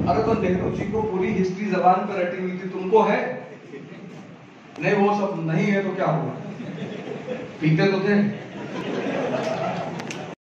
अरे तो नेहरू जी को पूरी हिस्ट्री जबान पर रटी हुई थी, तुमको है? नहीं, वो सब नहीं है तो क्या हुआ पीते तो थे।